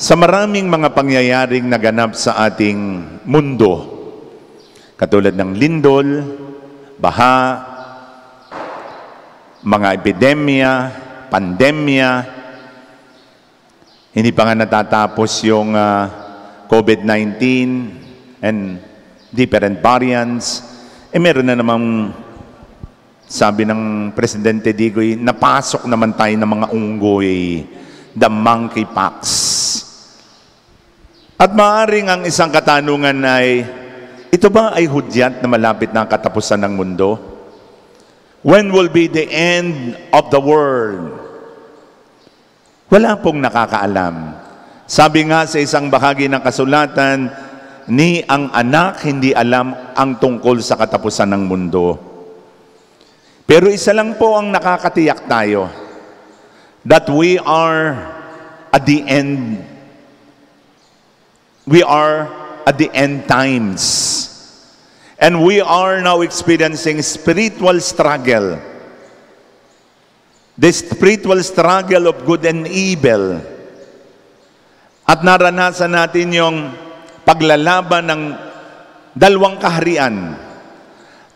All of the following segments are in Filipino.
Sa maraming mga pangyayaring naganap sa ating mundo, katulad ng lindol, baha, mga epidemya, pandemya, hindi pa nga natatapos yung uh, COVID-19 and different variants. Eh meron na namang sabi ng Presidente Digoy, napasok naman tayo ng mga unggoy, the monkeypox. At maaring ang isang katanungan ay, ito ba ay hudyat na malapit na ang katapusan ng mundo? When will be the end of the world? Wala pong nakakaalam. Sabi nga sa isang bahagi ng kasulatan, ni ang anak hindi alam ang tungkol sa katapusan ng mundo. Pero isa lang po ang nakakatiyak tayo, that we are at the end, we are at the end times. And we are now experiencing spiritual struggle. The spiritual struggle of good and evil. At naranasan natin yung paglalaban ng dalawang kaharian.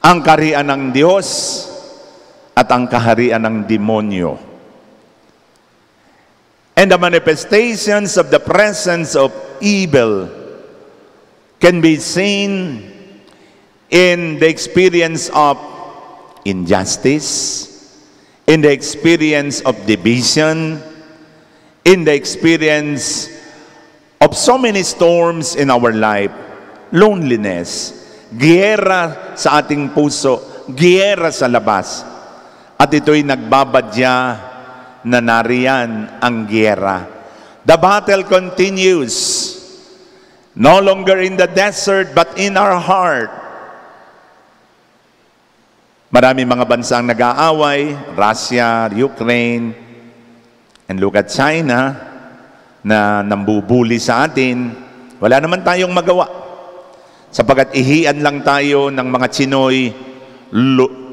Ang kaharian ng Diyos at ang kaharian ng demonyo. And the manifestations of the presence of evil can be seen in the experience of injustice, in the experience of division, in the experience of so many storms in our life, loneliness, giyera sa ating puso, giyera sa labas, at ito'y nagbabadya na nariyan ang giyera. The battle continues, no longer in the desert but in our heart. Marami mga bansang nag-aaway, Russia, Ukraine, and look at China na nambubuli sa atin. Wala naman tayong magawa. Sapagat ihian lang tayo ng mga Chinoy,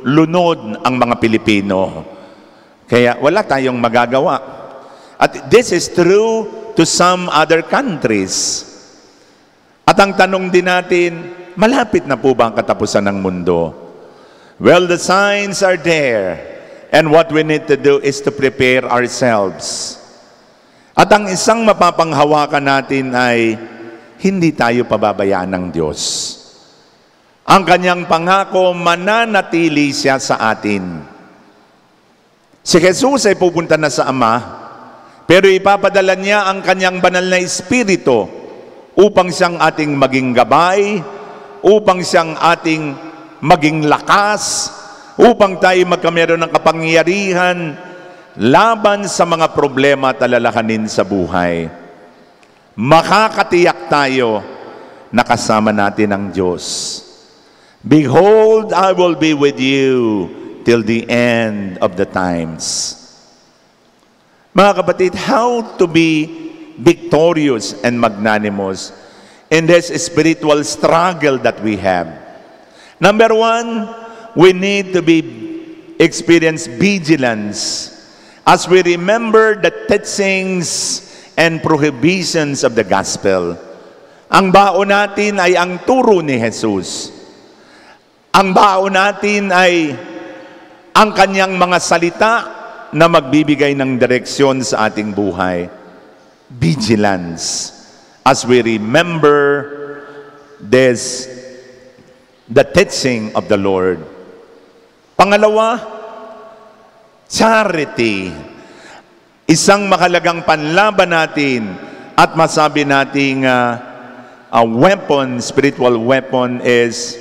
lunod ang mga Pilipino. Kaya wala tayong magagawa. At this is true to some other countries. At ang tanong din natin, malapit na po ba ang katapusan ng mundo? Well, the signs are there. And what we need to do is to prepare ourselves. At ang isang mapapanghawakan natin ay hindi tayo pababayaan ng Diyos. Ang kanyang pangako, mananatili siya sa atin. Si Jesus ay pupunta na sa Ama, pero ipapadala niya ang kanyang banal na Espiritu upang siyang ating maging gabay, upang siyang ating maging lakas, upang tayo magkameron ng kapangyarihan laban sa mga problema at alalahanin sa buhay. Makakatiyak tayo na kasama natin ang Diyos. Behold, I will be with you till the end of the times. Mga kapatid, how to be victorious and magnanimous in this spiritual struggle that we have. Number one, we need to be experience vigilance as we remember the teachings and prohibitions of the gospel. Ang baon natin ay ang turo ni Jesus. Ang baon natin ay ang kanyang mga salita na magbibigay ng direksyon sa ating buhay. Vigilance. As we remember this, the teaching of the Lord. Pangalawa, charity. Isang makalagang panlaban natin at masabi nating uh, a weapon, spiritual weapon is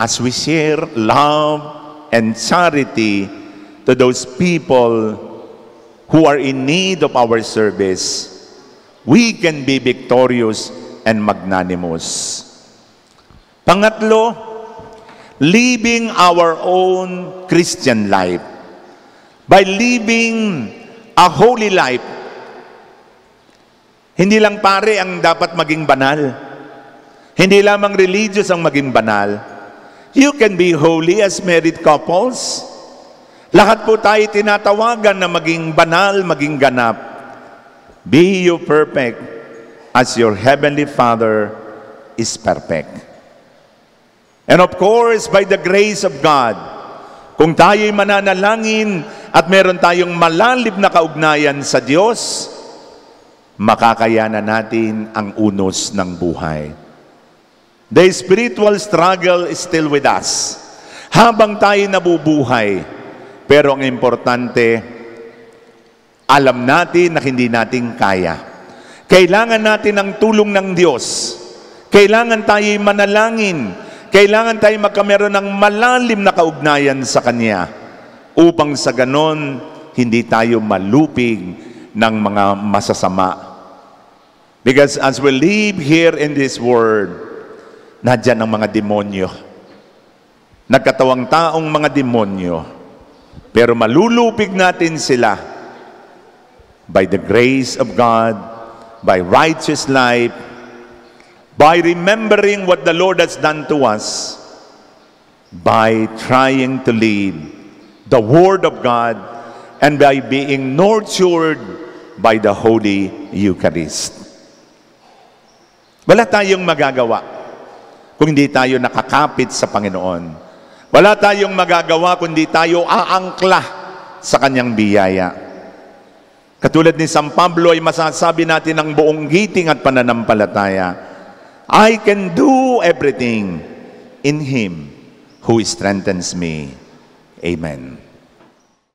as we share love and charity to those people who are in need of our service, we can be victorious and magnanimous. Pangatlo, living our own Christian life. By living a holy life, hindi lang pare ang dapat maging banal. Hindi lamang religious ang maging banal You can be holy as married couples. Lahat po tayo tinatawagan na maging banal, maging ganap. Be you perfect as your heavenly Father is perfect. And of course, by the grace of God, kung tayo'y mananalangin at meron tayong malalim na kaugnayan sa Diyos, makakayanan natin ang unos ng buhay. The spiritual struggle is still with us. Habang tayo nabubuhay, pero ang importante, alam natin na hindi natin kaya. Kailangan natin ang tulong ng Diyos. Kailangan tayo manalangin. Kailangan tayo magkameron ng malalim na kaugnayan sa Kanya upang sa ganon hindi tayo malupig ng mga masasama. Because as we live here in this world, nadyan ang mga demonyo. Nagkatawang taong mga demonyo. Pero malulupig natin sila by the grace of God, by righteous life, by remembering what the Lord has done to us, by trying to live the Word of God, and by being nurtured by the Holy Eucharist. Wala tayong magagawa kung hindi tayo nakakapit sa Panginoon. Wala tayong magagawa kundi tayo aangkla sa Kanyang biyaya. Katulad ni San Pablo ay masasabi natin ng buong giting at pananampalataya, I can do everything in Him who strengthens me. Amen.